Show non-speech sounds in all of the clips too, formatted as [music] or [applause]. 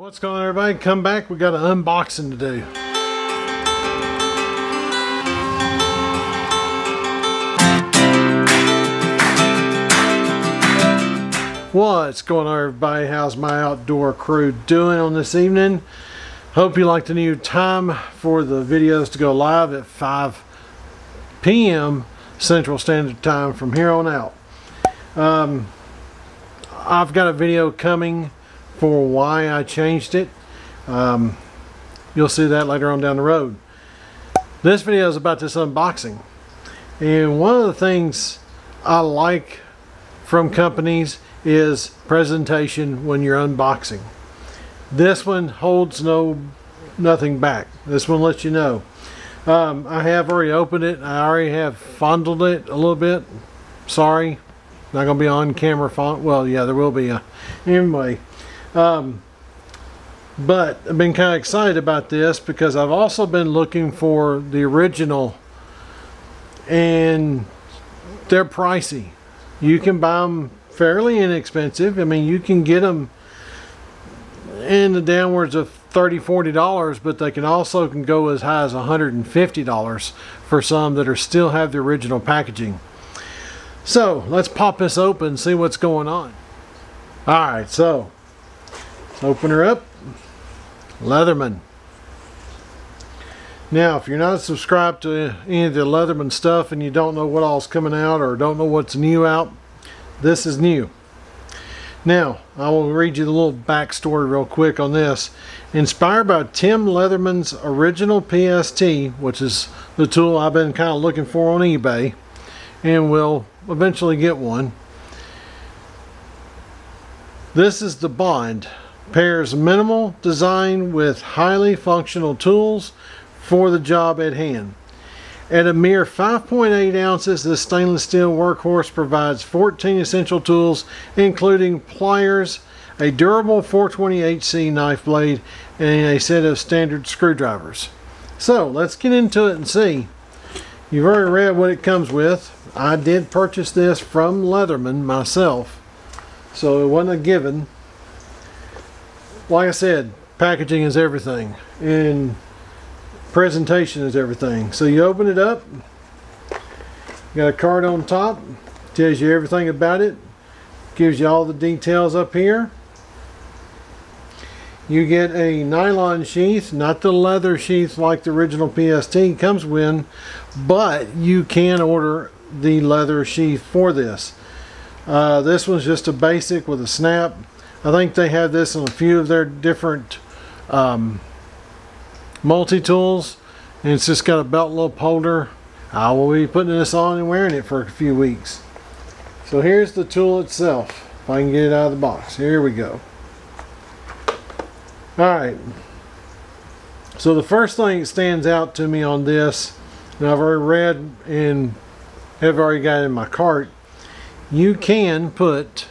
What's going on everybody? Come back, we got an unboxing to do. What's going on everybody? How's my outdoor crew doing on this evening? Hope you like the new time for the videos to go live at 5 p.m. Central Standard Time from here on out. Um, I've got a video coming for why I changed it. Um, you'll see that later on down the road. This video is about this unboxing. And one of the things I like from companies is presentation when you're unboxing. This one holds no nothing back. This one lets you know. Um, I have already opened it. I already have fondled it a little bit. Sorry, not gonna be on camera font. Well, yeah, there will be. A, anyway, um, but I've been kind of excited about this because I've also been looking for the original and they're pricey. You can buy them fairly inexpensive. I mean, you can get them in the downwards of 30 40 dollars but they can also can go as high as 150 dollars for some that are still have the original packaging so let's pop this open and see what's going on all right so Open her up. Leatherman. Now, if you're not subscribed to any of the Leatherman stuff and you don't know what all's coming out or don't know what's new out, this is new. Now, I will read you the little backstory real quick on this. Inspired by Tim Leatherman's original PST, which is the tool I've been kind of looking for on eBay, and will eventually get one. This is the Bond pairs minimal design with highly functional tools for the job at hand. At a mere 5.8 ounces, this stainless steel workhorse provides 14 essential tools, including pliers, a durable 420HC knife blade, and a set of standard screwdrivers. So let's get into it and see. You've already read what it comes with. I did purchase this from Leatherman myself, so it wasn't a given like I said, packaging is everything, and presentation is everything. So you open it up, got a card on top, tells you everything about it, gives you all the details up here. You get a nylon sheath, not the leather sheath like the original PST comes with, but you can order the leather sheath for this. Uh, this one's just a basic with a snap. I think they have this on a few of their different um, multi-tools and it's just got a belt loop holder. I will be putting this on and wearing it for a few weeks. So here's the tool itself. If I can get it out of the box. Here we go. Alright. So the first thing that stands out to me on this, and I've already read and have already got in my cart, you can put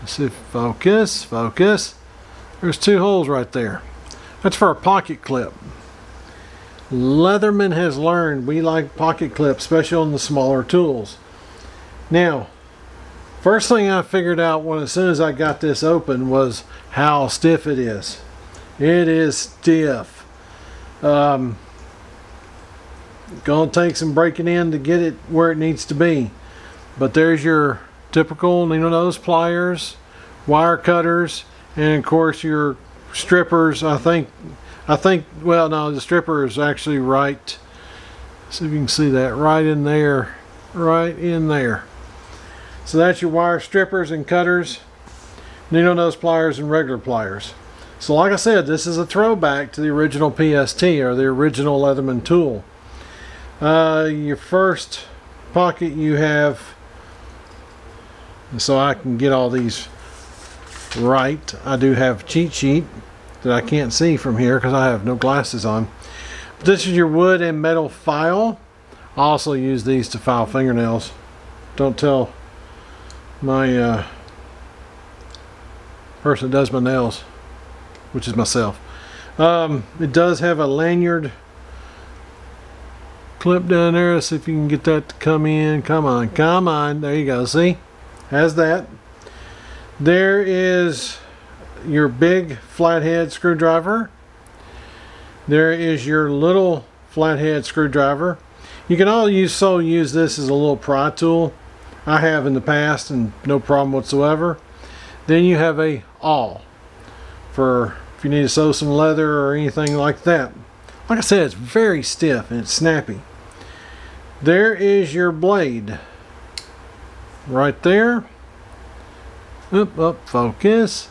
Let's see, focus, focus. There's two holes right there. That's for a pocket clip. Leatherman has learned we like pocket clips, especially on the smaller tools. Now, first thing I figured out when as soon as I got this open was how stiff it is. It is stiff. Um, gonna take some breaking in to get it where it needs to be. But there's your typical needle nose pliers, wire cutters, and of course your strippers. I think, I think, well, no, the stripper is actually right. See if you can see that right in there, right in there. So that's your wire strippers and cutters, needle nose pliers and regular pliers. So like I said, this is a throwback to the original PST or the original Leatherman tool. Uh, your first pocket you have so I can get all these right. I do have cheat sheet that I can't see from here because I have no glasses on. But this is your wood and metal file. I also use these to file fingernails. Don't tell my uh, person that does my nails, which is myself. Um, it does have a lanyard clip down there. Let's see if you can get that to come in. Come on, come on. There you go. See? Has that. There is your big flathead screwdriver. There is your little flathead screwdriver. You can also use so use this as a little pry tool. I have in the past and no problem whatsoever. Then you have a awl for if you need to sew some leather or anything like that. Like I said, it's very stiff and it's snappy. There is your blade. Right there. Up, up, focus.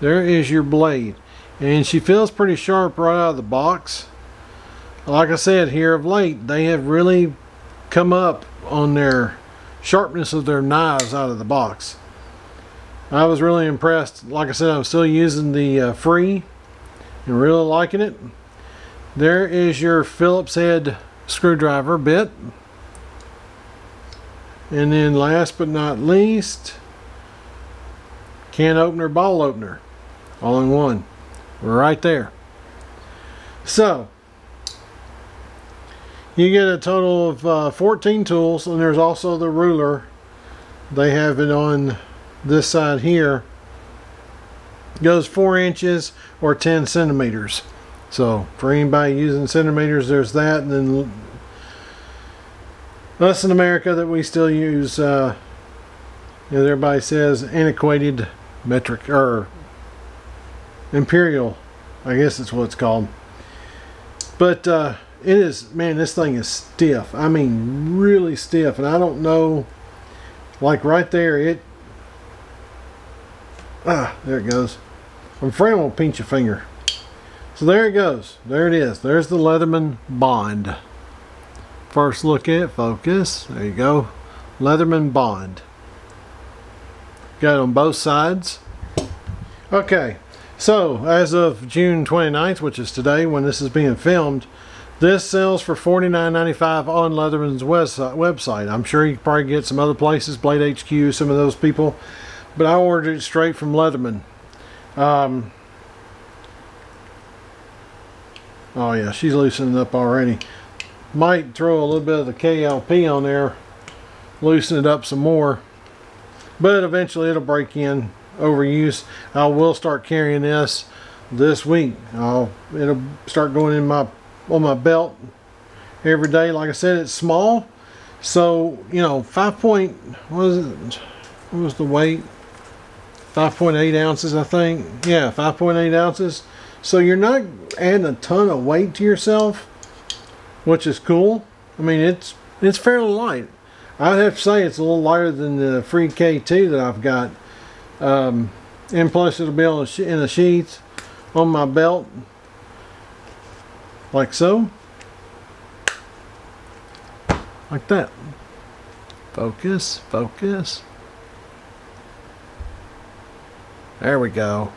There is your blade. And she feels pretty sharp right out of the box. Like I said, here of late, they have really come up on their sharpness of their knives out of the box. I was really impressed. Like I said, I'm still using the uh, free and really liking it. There is your Phillips head screwdriver bit. And then last but not least, can opener, ball opener, all in one, right there. So, you get a total of uh, 14 tools, and there's also the ruler. They have it on this side here. Goes 4 inches or 10 centimeters. So, for anybody using centimeters, there's that. And then us in America that we still use, uh, as everybody says, antiquated metric or imperial. I guess it's what it's called. But uh, it is, man, this thing is stiff. I mean, really stiff. And I don't know, like right there, it, ah, there it goes. I'm afraid I'm going to pinch your finger. So there it goes. There it is. There's the Leatherman Bond. First look at focus. There you go. Leatherman Bond. Got it on both sides. Okay. So, as of June 29th, which is today when this is being filmed, this sells for $49.95 on Leatherman's website. I'm sure you probably get some other places, Blade HQ, some of those people. But I ordered it straight from Leatherman. Um, Oh yeah, she's loosening up already. Might throw a little bit of the KLP on there, loosen it up some more. But eventually it'll break in overuse. I will start carrying this this week. I'll it'll start going in my on my belt every day. Like I said, it's small. So, you know, five point what was it what was the weight? 5.8 ounces, I think. Yeah, 5.8 ounces. So you're not adding a ton of weight to yourself, which is cool. I mean, it's it's fairly light. I'd have to say it's a little lighter than the free K2 that I've got. Um, and plus it'll be on in the sheath on my belt, like so. Like that. Focus, focus. There we go.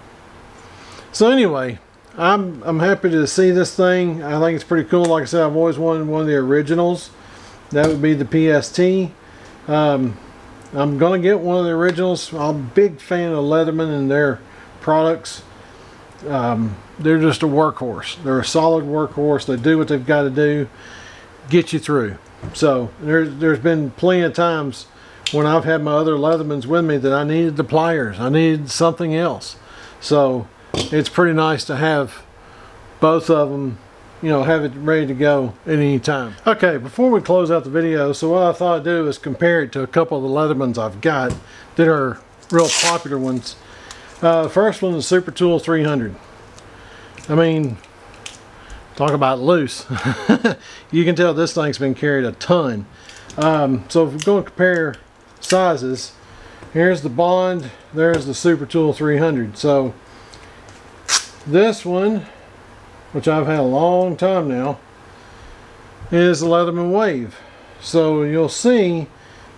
So anyway, I'm I'm happy to see this thing. I think it's pretty cool. Like I said, I've always wanted one of the originals. That would be the PST. Um, I'm gonna get one of the originals. I'm a big fan of Leatherman and their products. Um, they're just a workhorse. They're a solid workhorse. They do what they've got to do, get you through. So there's there's been plenty of times when I've had my other Leathermans with me that I needed the pliers. I needed something else. So it's pretty nice to have both of them you know have it ready to go at any time okay before we close out the video so what I thought I'd do is compare it to a couple of the Leathermans I've got that are real popular ones. Uh, first one is Super Tool 300 I mean talk about loose. [laughs] You can tell this thing's been carried a ton. Um, so if we're going to compare sizes here's the Bond there's the Super Tool 300 so this one, which I've had a long time now, is the Leatherman Wave. So you'll see,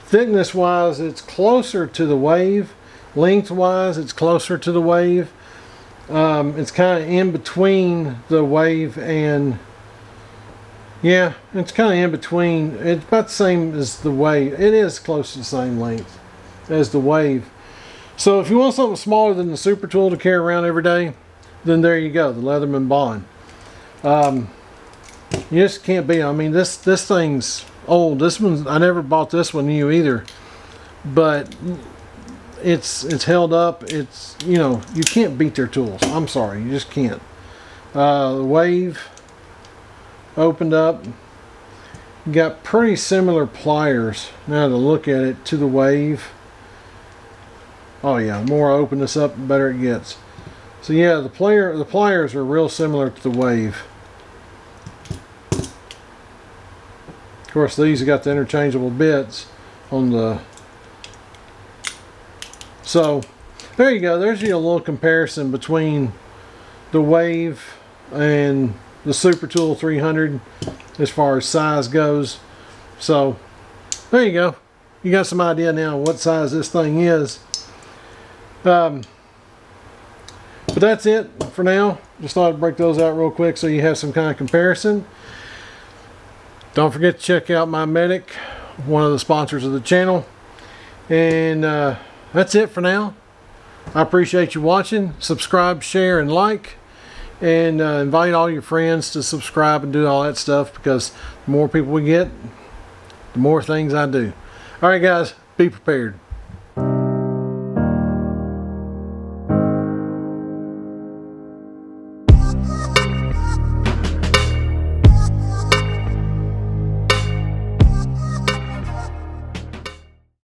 thickness wise, it's closer to the Wave. Length wise, it's closer to the Wave. Um, it's kind of in between the Wave and yeah, it's kind of in between. It's about the same as the Wave. It is close to the same length as the Wave. So if you want something smaller than the Super Tool to carry around every day, then there you go, the Leatherman Bond. Um, you just can't be. I mean, this this thing's old. This one's I never bought this one new either, but it's it's held up. It's you know you can't beat their tools. I'm sorry, you just can't. Uh, the wave opened up. Got pretty similar pliers now to look at it to the wave. Oh yeah, the more I open this up, the better it gets. So yeah, the player the pliers are real similar to the wave. Of course, these got the interchangeable bits on the so there you go. There's your little comparison between the Wave and the Super Tool 300 as far as size goes. So there you go. You got some idea now what size this thing is. Um, but that's it for now. Just thought I'd break those out real quick so you have some kind of comparison. Don't forget to check out my Medic, one of the sponsors of the channel. And uh, that's it for now. I appreciate you watching. Subscribe, share, and like. And uh, invite all your friends to subscribe and do all that stuff because the more people we get, the more things I do. All right, guys, be prepared.